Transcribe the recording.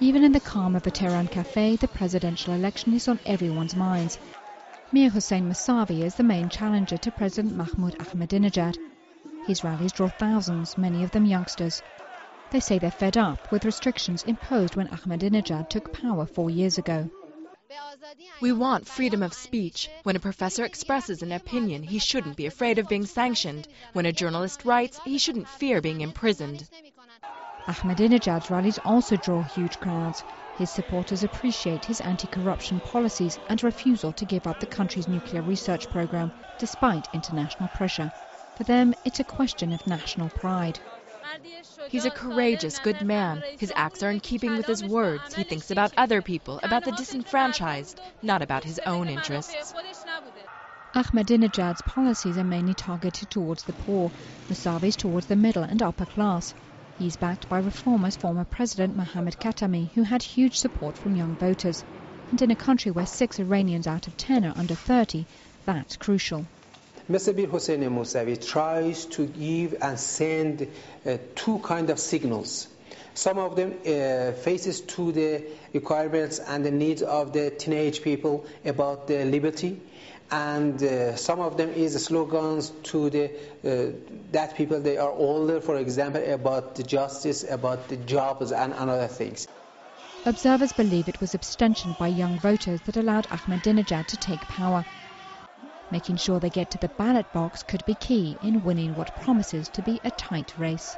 Even in the calm of a Tehran cafe, the presidential election is on everyone's minds. Mir Hossein Mousavi is the main challenger to President Mahmoud Ahmadinejad. His rallies draw thousands, many of them youngsters. They say they're fed up with restrictions imposed when Ahmadinejad took power four years ago. We want freedom of speech. When a professor expresses an opinion, he shouldn't be afraid of being sanctioned. When a journalist writes, he shouldn't fear being imprisoned. Ahmadinejad's rallies also draw huge crowds. His supporters appreciate his anti-corruption policies and refusal to give up the country's nuclear research program, despite international pressure. For them, it's a question of national pride. He's a courageous, good man. His acts are in keeping with his words. He thinks about other people, about the disenfranchised, not about his own interests. Ahmadinejad's policies are mainly targeted towards the poor, Mousavi's towards the middle and upper class. He's backed by reformers former President Mohammad Khatami, who had huge support from young voters. And in a country where six Iranians out of ten are under 30, that's crucial. Mr. Mir Hossein Mousavi tries to give and send uh, two kind of signals. Some of them uh, faces to the requirements and the needs of the teenage people about the liberty, and uh, some of them is slogans to the uh, that people they are older, for example, about the justice, about the jobs, and, and other things. Observers believe it was abstention by young voters that allowed Ahmadinejad to take power. Making sure they get to the ballot box could be key in winning what promises to be a tight race.